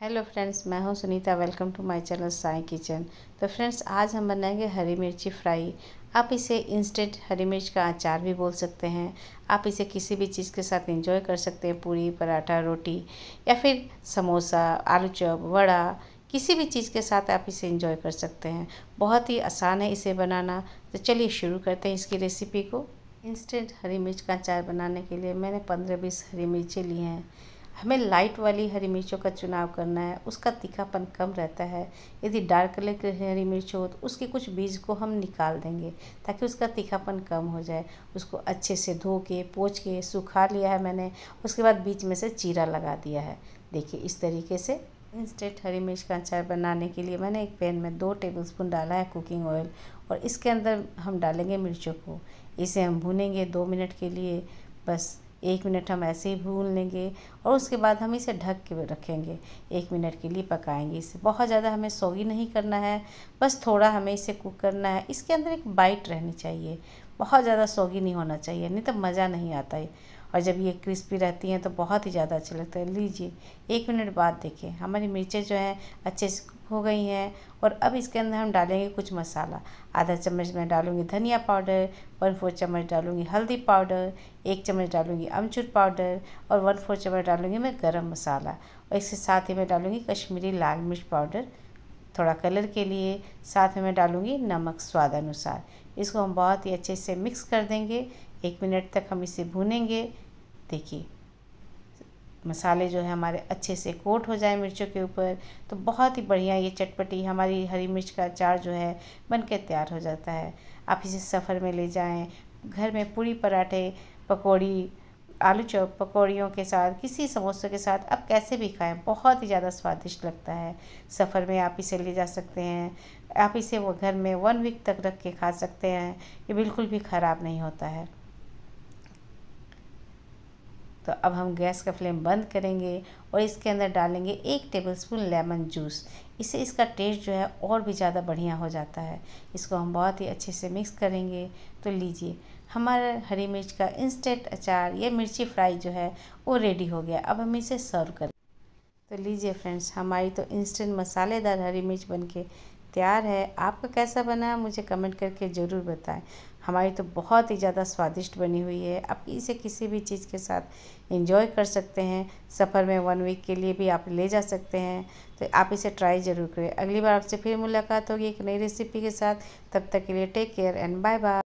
Hello friends मैं हूँ Sunita welcome to my channel Sai kitchen तो फ्रेंड्स आज हम बनाएँगे हरी मिर्ची फ्राई आप इसे इंस्टेंट हरी मिर्च का अचार भी बोल सकते हैं। आप इसे किसी भी चीज़ के साथ एंजॉय कर सकते हैं, पूरी, पराठा, रोटी, या फिर समोसा, आलू चॉप, वड़ा, किसी भी चीज़ के साथ आप इसे इंजॉय कर सकते हैं। बहुत ही आसान है इसे बनाना। तो चलिए शुरू करते हैं इसकी रेसिपी को। इंस्टेंट हरी मिर्च का अचार बनाने के लिए मैंने पंद्रह बीस हरी मिर्ची ली हैं। हमें लाइट वाली हरी मिर्चों का चुनाव करना है, उसका तीखापन कम रहता है। यदि डार्क कलर की हरी मिर्च हो तो उसके कुछ बीज को हम निकाल देंगे, ताकि उसका तीखापन कम हो जाए। उसको अच्छे से धो के पोछ के सुखा लिया है मैंने, उसके बाद बीच में से चीरा लगा दिया है। देखिए, इस तरीके से इंस्टेंट हरी मिर्च का अचार बनाने के लिए मैंने एक पैन में दो टेबलस्पून डाला है कुकिंग ऑयल और इसके अंदर हम डालेंगे मिर्चों को। इसे हम भूनेंगे दो मिनट के लिए, बस एक मिनट हम ऐसे ही भून लेंगे और उसके बाद हम इसे ढक के रखेंगे। एक मिनट के लिए पकाएँगे इसे। बहुत ज़्यादा हमें सोगी नहीं करना है, बस थोड़ा हमें इसे कुक करना है। इसके अंदर एक बाइट रहनी चाहिए। बहुत ज़्यादा सोगी नहीं होना चाहिए, नहीं तो मज़ा नहीं आता है और जब ये क्रिस्पी रहती हैं तो बहुत ही ज़्यादा अच्छा लगता है। लीजिए, एक मिनट बाद देखें हमारी मिर्चें जो हैं अच्छे से हो गई हैं और अब इसके अंदर हम डालेंगे कुछ मसाला। आधा चम्मच मैं डालूँगी धनिया पाउडर, वन फोर चम्मच डालूँगी हल्दी पाउडर, एक चम्मच डालूँगी अमचूर पाउडर और वन फोर चम्मच डालूँगी मैं गरम मसाला। और इसके साथ ही मैं डालूँगी कश्मीरी लाल मिर्च पाउडर थोड़ा कलर के लिए। साथ में मैं डालूँगी नमक स्वाद अनुसार। इसको हम बहुत ही अच्छे से मिक्स कर देंगे। एक मिनट तक हम इसे भूनेंगे। देखिए, मसाले जो है हमारे अच्छे से कोट हो जाए मिर्चों के ऊपर तो बहुत ही बढ़िया ये चटपटी हमारी हरी मिर्च का अचार जो है बन के तैयार हो जाता है। आप इसे सफ़र में ले जाएँ, घर में पूरी पराठे, पकौड़ी, आलू चौप, पकौड़ियों के साथ, किसी समोसे के साथ आप कैसे भी खाएँ, बहुत ही ज़्यादा स्वादिष्ट लगता है। सफ़र में आप इसे ले जा सकते हैं, आप इसे वो घर में वन वीक तक रख के खा सकते हैं, ये बिल्कुल भी ख़राब नहीं होता है। तो अब हम गैस का फ्लेम बंद करेंगे और इसके अंदर डालेंगे एक टेबलस्पून लेमन जूस। इससे इसका टेस्ट जो है और भी ज़्यादा बढ़िया हो जाता है। इसको हम बहुत ही अच्छे से मिक्स करेंगे। तो लीजिए, हमारा हरी मिर्च का इंस्टेंट अचार या मिर्ची फ्राई जो है वो रेडी हो गया। अब हम इसे सर्व करें। तो लीजिए फ्रेंड्स, हमारी तो इंस्टेंट मसालेदार हरी मिर्च बन तैयार है। आपका कैसा बना, मुझे कमेंट करके ज़रूर बताएँ। हमारी तो बहुत ही ज़्यादा स्वादिष्ट बनी हुई है। आप इसे किसी भी चीज़ के साथ इंजॉय कर सकते हैं। सफ़र में वन वीक के लिए भी आप ले जा सकते हैं। तो आप इसे ट्राई ज़रूर करें। अगली बार आपसे फिर मुलाकात होगी एक नई रेसिपी के साथ। तब तक के लिए take care and bye bye